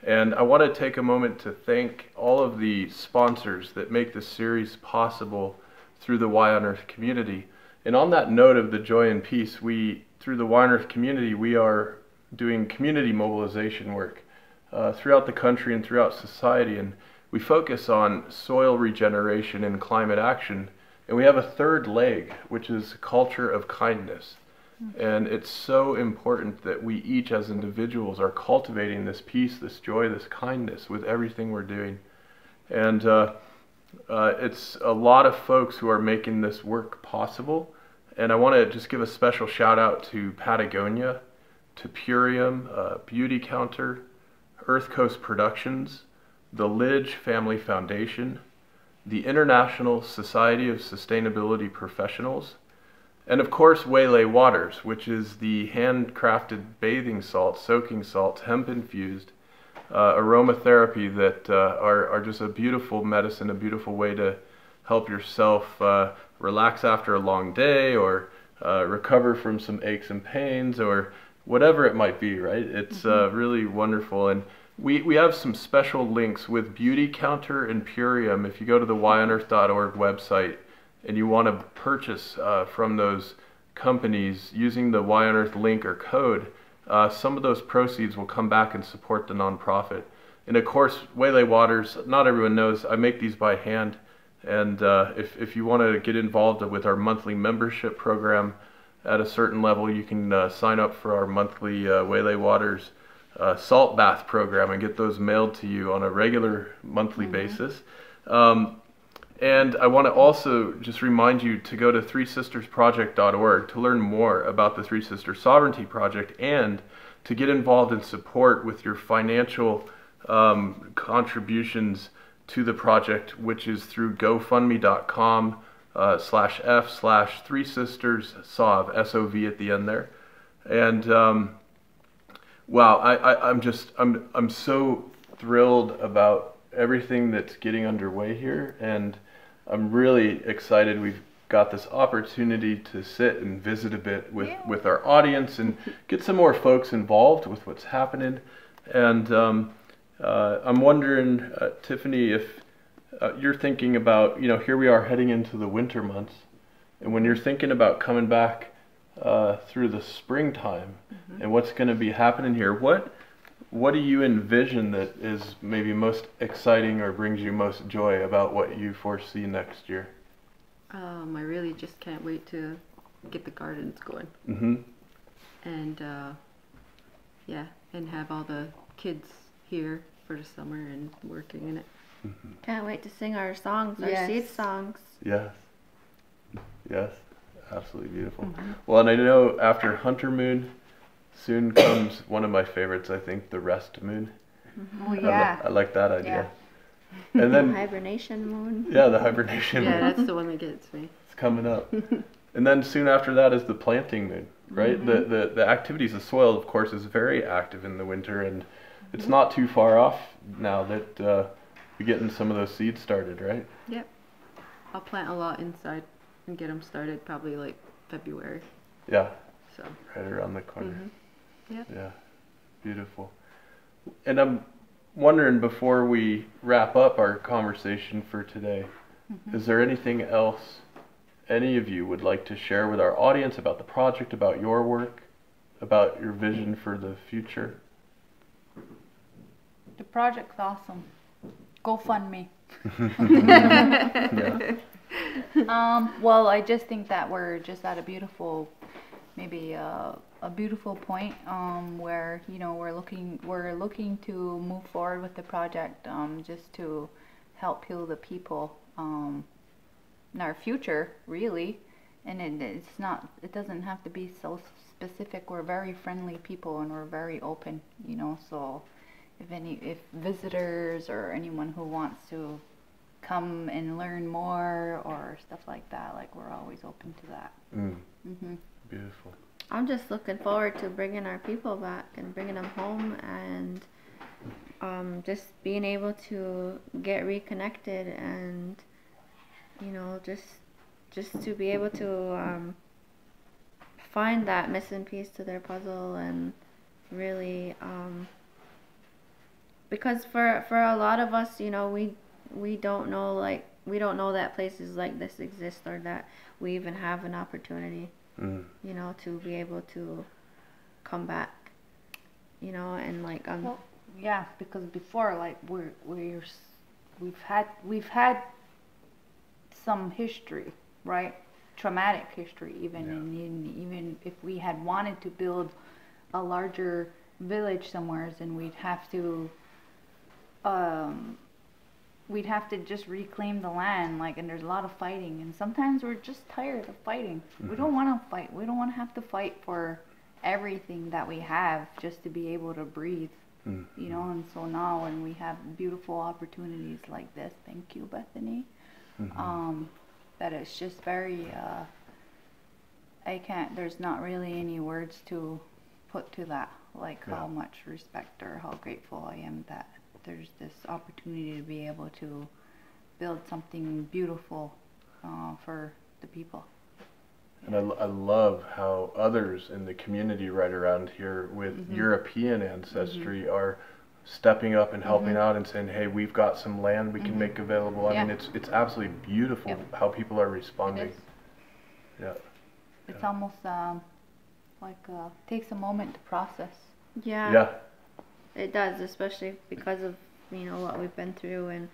And I want to take a moment to thank all of the sponsors that make this series possible through the Y on Earth community. And on that note of the joy and peace, we, through the Y on Earth community, we are doing community mobilization work uh, throughout the country and throughout society. And we focus on soil regeneration and climate action. And we have a third leg, which is culture of kindness. And it's so important that we each, as individuals, are cultivating this peace, this joy, this kindness with everything we're doing. And uh, uh, it's a lot of folks who are making this work possible. And I want to just give a special shout out to Patagonia, to Purium, uh, Beauty Counter, Earth Coast Productions, the Lidge Family Foundation, the International Society of Sustainability Professionals, and of course, Waylay Waters, which is the handcrafted bathing salt, soaking salts, hemp infused uh, aromatherapy that uh, are, are just a beautiful medicine, a beautiful way to help yourself uh, relax after a long day or uh, recover from some aches and pains or whatever it might be, right? It's uh, really wonderful. And we, we have some special links with Beauty Counter and Purium. If you go to the yonearth.org website, and you want to purchase uh, from those companies using the Y on Earth link or code, uh, some of those proceeds will come back and support the nonprofit. And of course, Waylay Waters, not everyone knows, I make these by hand. And uh, if, if you want to get involved with our monthly membership program at a certain level, you can uh, sign up for our monthly uh, Waylay Waters uh, salt bath program and get those mailed to you on a regular monthly basis. Um, and I want to also just remind you to go to threesistersproject.org to learn more about the Three Sisters Sovereignty Project and to get involved in support with your financial um, contributions to the project, which is through GoFundMe.com uh, slash F slash Three Sisters SOV, S-O-V at the end there. And um, wow, I, I, I'm just, I'm, I'm so thrilled about everything that's getting underway here. And I'm really excited we've got this opportunity to sit and visit a bit with, Yeah. with our audience and get some more folks involved with what's happening. And um, uh, I'm wondering, uh, Tiffany, if uh, you're thinking about, you know, here we are heading into the winter months. And when you're thinking about coming back uh, through the springtime and what's going to be happening here, what what do you envision that is maybe most exciting or brings you most joy about what you foresee next year? Um, I really just can't wait to get the gardens going Mm-hmm. and uh, yeah, and have all the kids here for the summer and working in it. Mm-hmm. Can't wait to sing our songs, our Yes. seed songs. Yes. Yes. Absolutely beautiful. Mm-hmm. Well, and I know after Hunter Moon, soon comes one of my favorites. I think the Rest Moon. Mm-hmm. Oh I li- yeah. I, like that idea. And then Hibernation moon. yeah, the hibernation Yeah, moon. that's the one that gets me. It's coming up. and then soon after that is the planting moon, right? The, the the activities of soil, of course, is very active in the winter, and it's not too far off now that uh, we're getting some of those seeds started, right? Yep. I'll plant a lot inside and get them started probably like February. Yeah, So. right around the corner. Mhm. Yep. Yeah, beautiful. And I'm wondering before we wrap up our conversation for today, is there anything else any of you would like to share with our audience about the project, about your work, about your vision for the future? The project's awesome. Go fund me. Yeah. Um, well, I just think that we're just at a beautiful, maybe uh, a beautiful point um, where you know we're looking we're looking to move forward with the project um, just to help heal the people um, our future really and it, it's not it doesn't have to be so specific we're very friendly people and we're very open you know so if any if visitors or anyone who wants to come and learn more or stuff like that like we're always open to that. Mm, hmm beautiful. I'm just looking forward to bringing our people back and bringing them home and um, just being able to get reconnected and you know just just to be able to um, find that missing piece to their puzzle and really um, because for for a lot of us you know we we don't know like we don't know that places like this exist or that we even have an opportunity Mm, you know, to be able to come back, you know, and like um, Well, yeah, because before, like we're we're we've had we've had some history, right? Traumatic history, even Yeah. and in, even if we had wanted to build a larger village somewhere, then we'd have to um we'd have to just reclaim the land like and there's a lot of fighting. And sometimes we're just tired of fighting. We don't want to fight. We don't want to have to fight for everything that we have just to be able to breathe mm, you know? And so now when we have beautiful opportunities like this thank you bethany mhm. um that it's just very uh i can't there's not really any words to put to that like how much respect or how grateful i am that there's this opportunity to be able to build something beautiful uh, for the people And I love how others in the community right around here with Mhm. European ancestry are stepping up and helping out and saying, "Hey, we've got some land we can Mhm. make available." I mean, it's it's absolutely beautiful Yep. how people are responding. is. Yeah. it's Yeah. almost um, like uh, takes a moment to process yeah, Yeah. It does, especially because of you know what we've been through and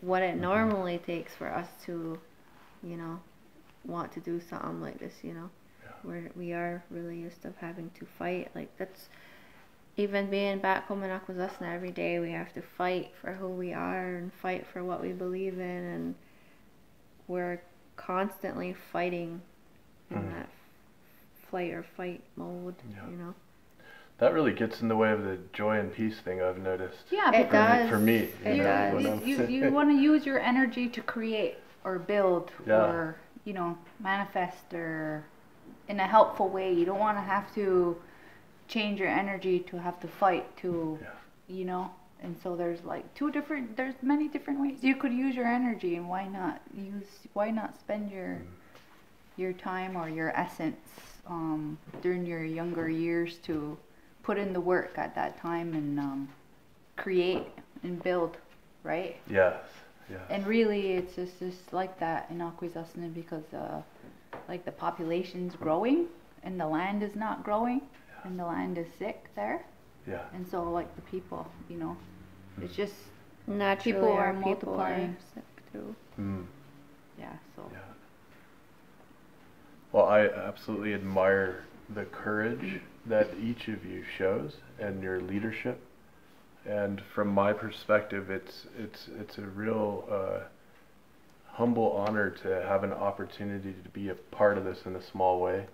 what Mm-hmm. it normally takes for us to, you know, want to do something like this. You know, Yeah. where we are really used to having to fight. Like that's even being back home in Akwesasne every day, we have to fight for who we are and fight for what we believe in, and we're constantly fighting in Mhm. that flight or fight mode. Yeah. You know. That really gets in the way of the joy and peace thing I've noticed. yeah It For me- does. for me, It you know, does. you, you, you want to use your energy to create or build Yeah. or you know manifest or in a helpful way you don't want to have to change your energy to have to fight to Yeah. you know and so there's like two different there's many different ways you could use your energy and why not use why not spend your Mm. your time or your essence um, during your younger years to put in the work at that time and um, create and build right Yes. Yes. and really, it's just, just like that in Akwesasne because, uh, like, the population's growing and the land is not growing and the land is sick there. yeah. And so, like, the people, you know, it's just, Naturally, People are our people are multiplying. sick too. Mm. yeah, so. Yeah. Well, I absolutely admire the courage that each of you shows and your leadership. And from my perspective, it's it's it's a real uh, humble honor to have an opportunity to be a part of this in a small way,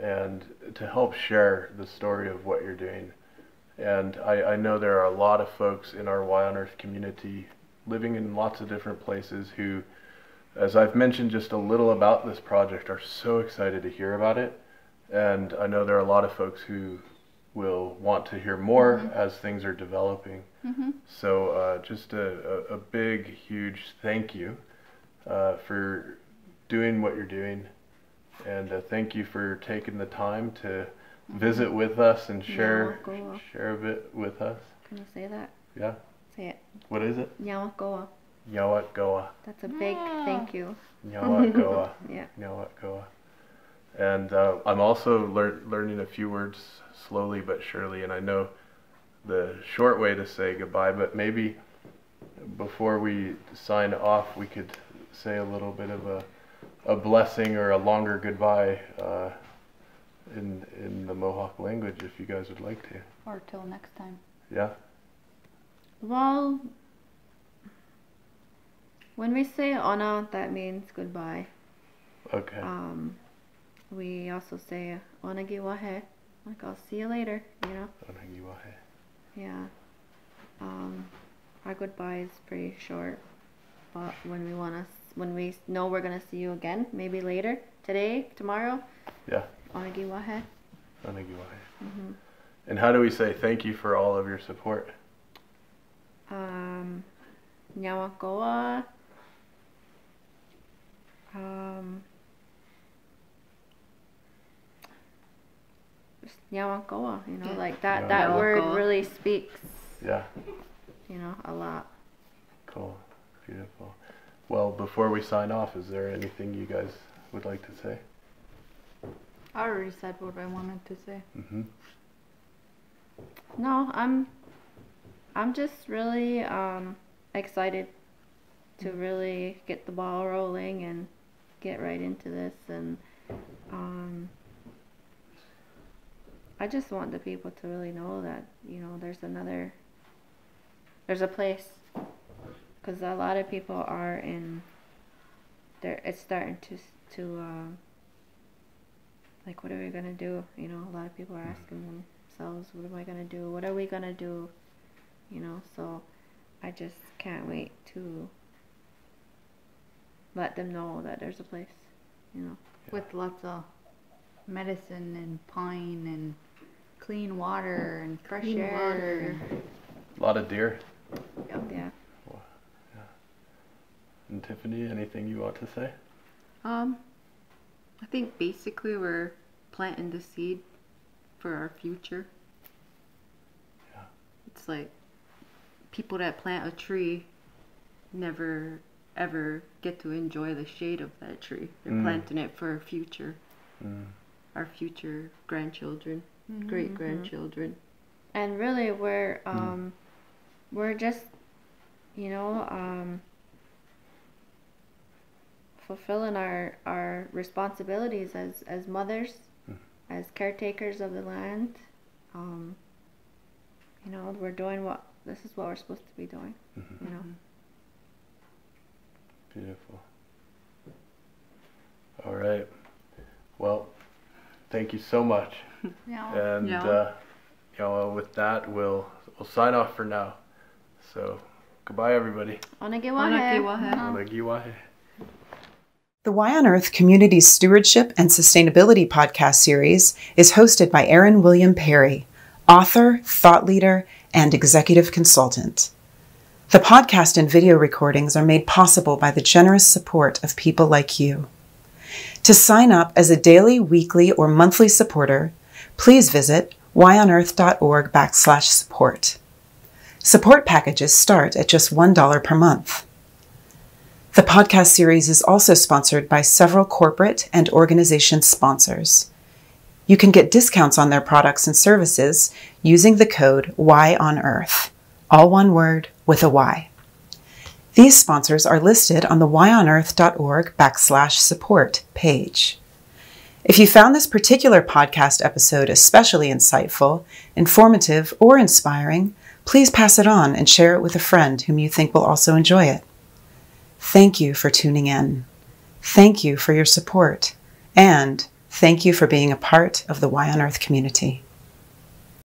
and to help share the story of what you're doing. And I, I know there are a lot of folks in our Y on Earth community living in lots of different places who as I've mentioned just a little about this project, are so excited to hear about it. And I know there are a lot of folks who will want to hear more as things are developing. hmm So uh, just a, a, a big, huge thank you uh, for doing what you're doing. And uh, thank you for taking the time to visit with us and share Nyawakoa. share a bit with us. Can I say that? Yeah. Say it. What is it? Nyawakoa. Nyawat Goa. That's a big Yeah. thank you. Nyawat Goa. Yeah. Nyawatkoa. And uh, I'm also lear- learning a few words slowly but surely, and I know the short way to say goodbye, but maybe before we sign off, we could say a little bit of a, a blessing or a longer goodbye uh, in, in the Mohawk language if you guys would like to. Or till next time. Yeah? Well, when we say ona, that means goodbye. Okay. Um, we also say onagiwahe, like I'll see you later. You know. Onagiwahe. Yeah. Um, our goodbye is pretty short, but when we want to, when we know we're gonna see you again, maybe later, today, tomorrow, Yeah. onagiwahe. Onagiwahe. Mm-hmm. And how do we say thank you for all of your support? Um, Nyawakoa. Um, just Nyawakoa, you know, like that, that word really speaks, Yeah. you know, a lot. Cool. Beautiful. Well, before we sign off, is there anything you guys would like to say? I already said what I wanted to say. Mm-hmm. No, I'm, I'm just really, um, excited to really get the ball rolling and get right into this and, um, I just want the people to really know that, you know, there's another, there's a place. Because a lot of people are in, there, it's starting to, to, um, like, what are we gonna do? You know, a lot of people are asking themselves, what am I gonna do? What are we gonna do? You know, so I just can't wait to let them know that there's a place, you know. With lots of medicine and pine and clean water and fresh Clean air. water. A lot of deer. Yeah. And Tiffany, anything you want to say? Um, I think basically we're planting the seed for our future. Yeah. It's like people that plant a tree never ever get to enjoy the shade of that tree. They're Mm. planting it for our future, Mm. our future grandchildren, Mm-hmm. great grandchildren. And really we're um we're just you know, um fulfilling our our responsibilities as as mothers, Mhm. as caretakers of the land. Um you know, we're doing what this is what we're supposed to be doing, Mhm. you know. Beautiful. All right. Well, thank you so much. Yeah. And Yeah. uh, you know, with that, we'll we'll sign off for now. So, goodbye, everybody. Onagiwahe. Onagiwahe. Onagiwahe. The Y on Earth Community Stewardship and Sustainability podcast series is hosted by Aaron William Perry, author, thought leader, and executive consultant. The podcast and video recordings are made possible by the generous support of people like you. To sign up as a daily, weekly, or monthly supporter, please visit yonearth.org backslash support. Support packages start at just $1 per month. The podcast series is also sponsored by several corporate and organization sponsors. You can get discounts on their products and services using the code Y on Earth, all one word with a Y. These sponsors are listed on the yonearth.org backslash support page. If you found this particular podcast episode especially insightful, informative, or inspiring, please pass it on and share it with a friend whom you think will also enjoy it. Thank you for tuning in. Thank you for your support. And thank you for being a part of the Y on Earth community.